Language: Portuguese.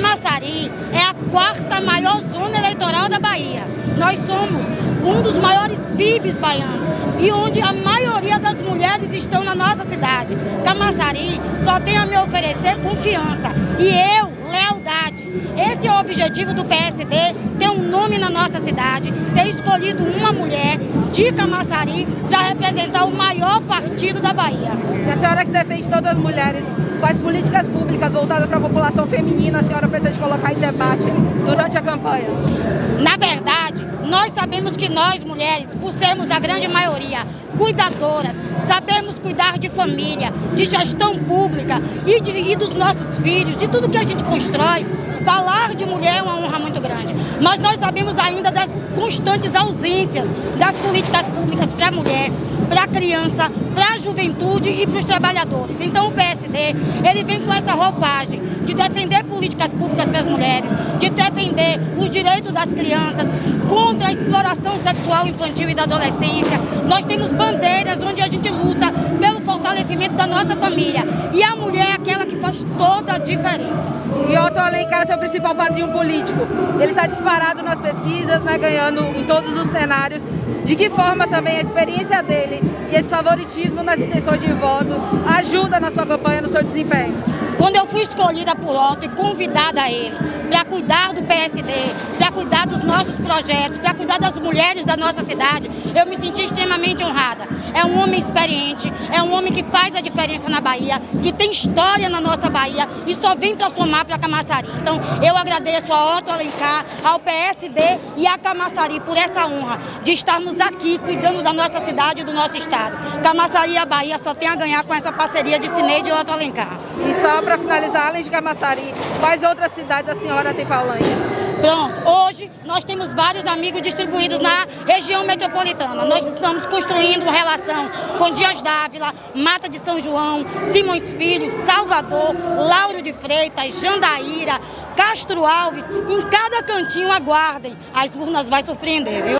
Camaçari é a quarta maior zona eleitoral da Bahia. Nós somos um dos maiores PIBs baianos e onde a maioria das mulheres estão na nossa cidade. Camaçari só tem a me oferecer confiança e eu, lealdade. Esse é o objetivo do PSD, nome na nossa cidade, ter escolhido uma mulher de Camaçari para representar o maior partido da Bahia. E a senhora que defende todas as mulheres, quais políticas públicas voltadas para a população feminina a senhora pretende colocar em debate durante a campanha? Na verdade, nós sabemos que nós, mulheres, por sermos a grande maioria cuidadoras, sabemos cuidar de família, de gestão pública e, de, e dos nossos filhos, de tudo que a gente constrói, falar de mulher é uma honra muito grande. Mas nós sabemos ainda das constantes ausências das políticas públicas para a mulher, para a criança, para a juventude e para os trabalhadores. Então o PSD, ele vem com essa roupagem de defender políticas públicas para as mulheres, de defender os direitos das crianças, contra a exploração sexual infantil e da adolescência. Nós temos bandeiras onde a gente luta fortalecimento da nossa família. E a mulher é aquela que faz toda a diferença. E Otto Alencar é seu principal padrinho político. Ele está disparado nas pesquisas, né, ganhando em todos os cenários. De que forma também a experiência dele e esse favoritismo nas intenções de voto ajuda na sua campanha, no seu desempenho? Quando eu fui escolhida por Otto e convidada a ele para cuidar do PSD, para cuidar dos nossos projetos, para cuidar das mulheres da nossa cidade, eu me senti extremamente honrada. É um homem experiente, é um homem que faz a diferença na Bahia, que tem história na nossa Bahia e só vem para somar para Camaçari. Então, eu agradeço a Otto Alencar, ao PSD e a Camaçari por essa honra de estarmos aqui cuidando da nossa cidade e do nosso estado. Camaçari e a Bahia só tem a ganhar com essa parceria de Cineide e Otto Alencar. E só para finalizar, além de Camaçari, quais outras cidades a senhora tem para Pronto, hoje nós temos vários amigos distribuídos na região metropolitana. Nós estamos construindo uma relação com Dias Dávila, Mata de São João, Simões Filho, Salvador, Lauro de Freitas, Jandaíra, Castro Alves. Em cada cantinho aguardem, as urnas vai surpreender, viu?